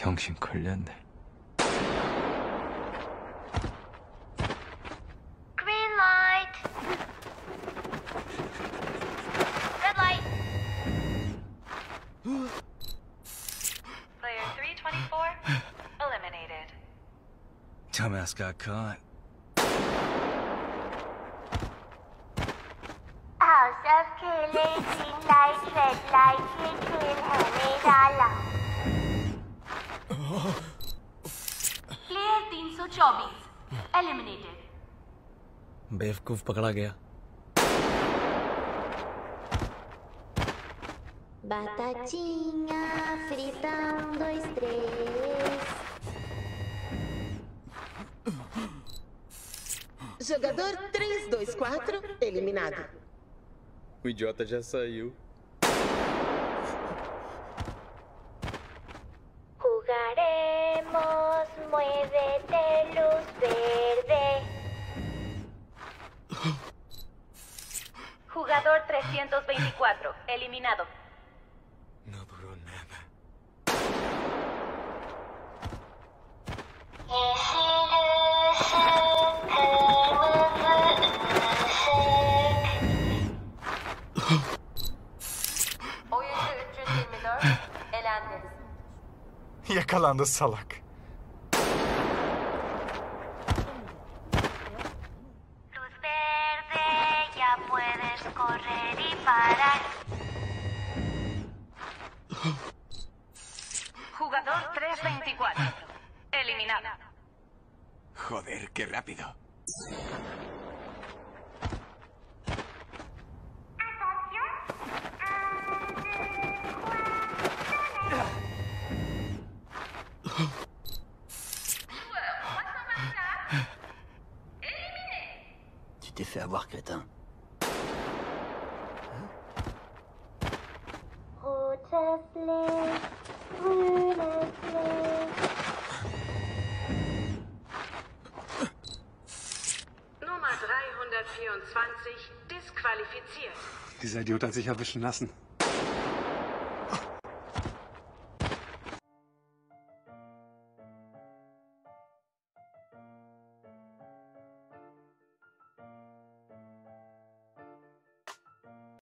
정신 걸렸네. Green light. Red light. Player 324 eliminated. Dumbass got caught. House of killing, green light, red light, player 324 eliminated बेवकूफ पकड़ा गया Batatinha frita, um, dois, três. Jogador 324 eliminado. O idiota já saiu. Muévete, luz verde. Jugador 324 eliminado. No duró nada. Oyuncu 324 elendi. Yakalandı salak. Luz verde, ya puedes correr y parar. Jugador 324 eliminado. Joder, qué rápido. Tu t'es fait avoir, crétin. Disqualifiziert. Dieser Idiot hat sich erwischen lassen.